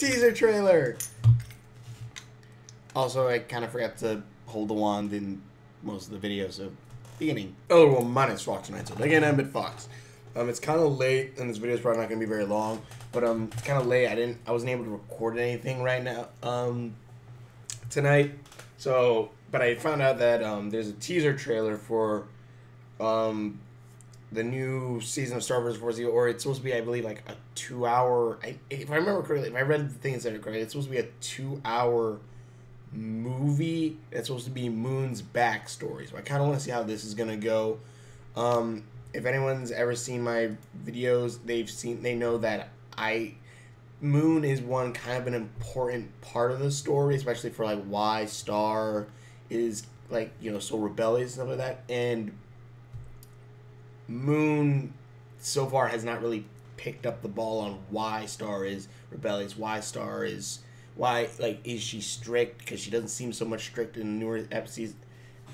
Teaser trailer. Also, I kind of forgot to hold the wand in most of the videos, so beginning. Oh, well, minus Fox tonight, so again, I'm at Fox. Um, it's kind of late, and this video is probably not going to be very long, but um, it's kind of late. I didn't, I wasn't able to record anything right now, um, tonight. So, but I found out that um, there's a teaser trailer for um, the new season of Star Wars Force or it's supposed to be, I believe, like a two-hour. I, if I remember correctly, if I read the things that are correct, it's supposed to be a two-hour movie. It's supposed to be Moon's backstory. So I kind of want to see how this is gonna go. Um, if anyone's ever seen my videos, they've seen they know that I Moon is one kind of an important part of the story, especially for like why Star is like you know so rebellious and stuff like that. And Moon so far has not really picked up the ball on why Star is rebellious, why Star is why like is she strict? Because she doesn't seem so much strict in newer episodes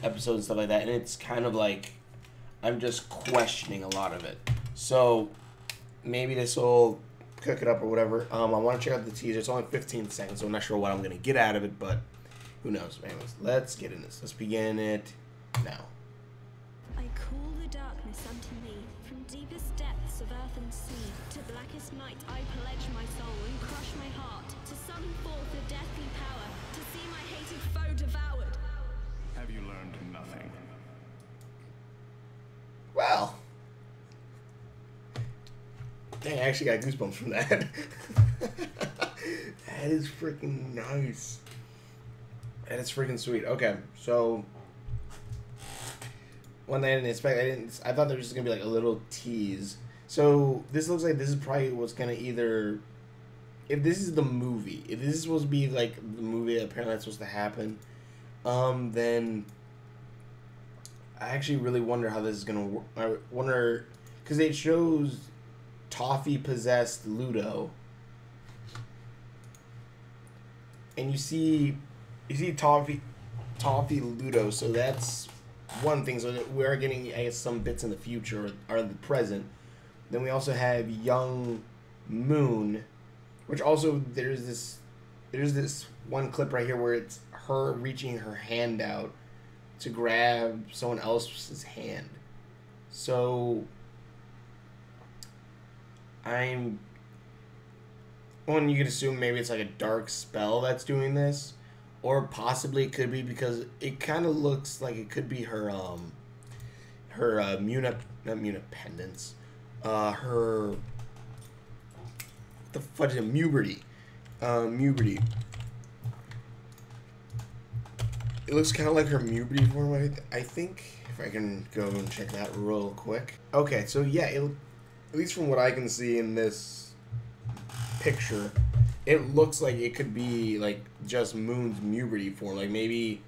episodes and stuff like that and it's kind of like i'm just questioning a lot of it. So maybe this will cook it up or whatever. Um i want to check out the teaser. It's only 15 seconds so i'm not sure what i'm gonna get out of it but who knows? Anyways let's get in this. Let's begin it now darkness unto me, from deepest depths of earth and sea. To blackest night I pledge my soul and crush my heart. To summon forth a deathly power, to see my hated foe devoured. Have you learned nothing? well dang i actually got goosebumps from that that is freaking nice that is freaking sweet okay so one thing I didn't expect. I didn't. I thought there was just gonna be like a little tease. So this looks like this is probably what's gonna either. If this is the movie, if this is supposed to be like the movie that apparently that's supposed to happen, um, then I actually really wonder how this is gonna work. I wonder because it shows Toffee possessed Ludo, and you see, you see Toffee, Toffee Ludo. So that's one thing. So we are getting, I guess, some bits in the future or in the present. Then we also have Young Moon, which also there's this there's this one clip right here where it's her reaching her hand out to grab someone else's hand. So I'm one you could assume maybe it's like a dark spell that's doing this or possibly it could be because it kind of looks like it could be her um her uh muna not muna pendants uh her the fudge is? Mewberty uh Mewberty it looks kind of like her Mewberty form I, th- I think if I can go and check that real quick okay so yeah it, at least from what I can see in this picture it looks like it could be like just Moon's Mewberty form. Like maybe,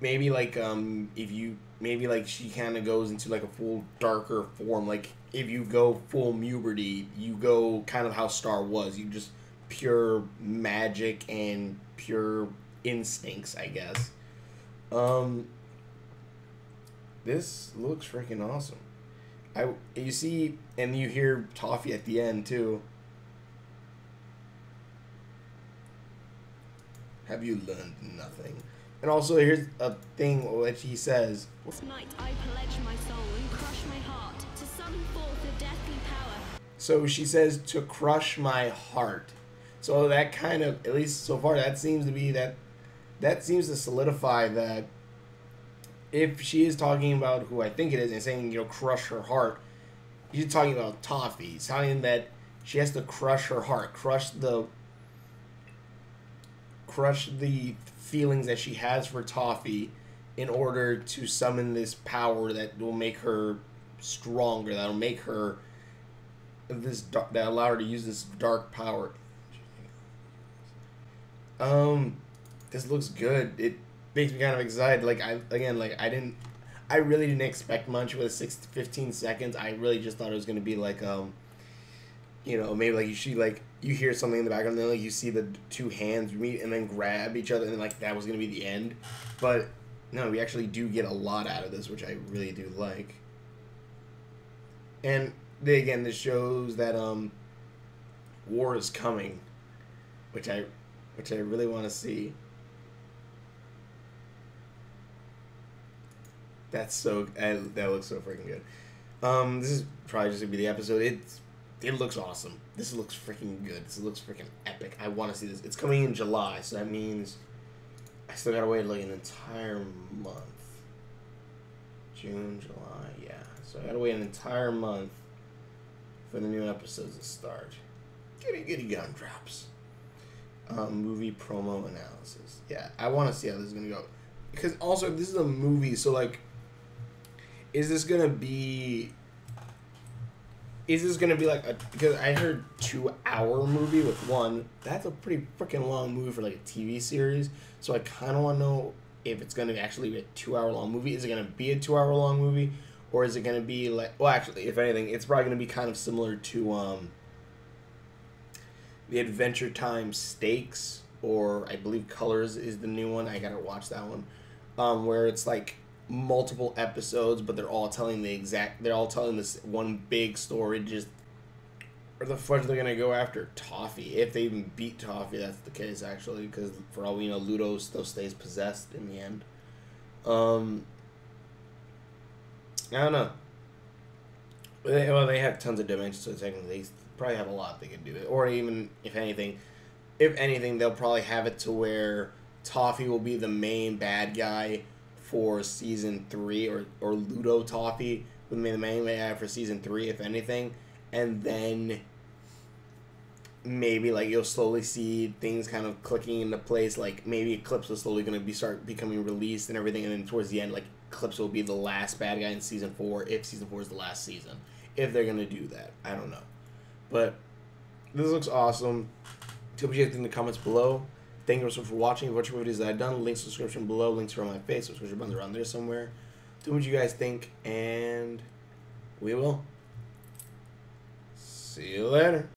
maybe like um if you maybe like she kind of goes into like a full darker form. Like if you go full Mewberty, you go kind of how Star was. You just pure magic and pure instincts, I guess. Um, this looks freaking awesome. I you see and you hear Toffee at the end too. Have you learned nothing? And also, here's a thing which he says. This night I pledge my soul and crush my heart, to summon forth a deathly power. So she says to crush my heart. So that kind of, at least so far, that seems to be that. That seems to solidify that. If she is talking about who I think it is and saying you know crush her heart, she's talking about Toffee. It's talking that she has to crush her heart, crush the crush the feelings that she has for Toffee in order to summon this power that will make her stronger, that'll make her this that allow her to use this dark power. Um, this looks good. It makes me kind of excited. Like I again, like I didn't, I really didn't expect much with six to fifteen seconds. I really just thought it was gonna be like um, you know, maybe like you see like you hear something in the background, then like you see the two hands meet and then grab each other, and like that was gonna be the end. But no, we actually do get a lot out of this, which I really do like. And they, again, this shows that um, war is coming. which I, which I really want to see. That's so. I, that looks so freaking good. Um, this is probably just gonna be the episode. It's it looks awesome. This looks freaking good. This looks freaking epic. I want to see this. It's coming in July, so that means I still gotta wait like an entire month. June, July, yeah. So I gotta wait an entire month for the new episodes to start. Giddy giddy gun drops. Um, movie promo analysis. Yeah, I want to see how this is gonna go because also this is a movie, so like is this gonna be is this gonna be like a because I heard two hour movie with one. That's a pretty freaking long movie for like a TV series. So I kind of want to know if it's gonna actually be a two hour long movie. Is it gonna be a two hour long movie? Or is it gonna be like well actually if anything it's probably gonna be kind of similar to um the Adventure Time Stakes or I believe Colors is the new one. I gotta watch that one. Um where it's like multiple episodes, but they're all telling the exact. They're all telling this one big story. Just or the fuck they're gonna go after Toffee if they even beat Toffee. That's the case actually, because for all we know, Ludo still stays possessed in the end. Um, I don't know. Well, they have tons of dimensions, so technically they probably have a lot they can do. It, or even if anything, if anything, they'll probably have it to where Toffee will be the main bad guy for season three, or or Ludo Toffee would be the main guy for season three, if anything, and then maybe like you'll slowly see things kind of clicking into place. Like maybe Eclipsa is slowly going to be start becoming released and everything, and then towards the end, like Eclipsa will be the last bad guy in season four if season four is the last season. If they're going to do that, I don't know, but this looks awesome. Tell me what you think in the comments below. Thank you so much for watching. Watch videos that I've done. Links description below. Links on my face. Subscription buttons around there somewhere. Do what you guys think, and we will see you later.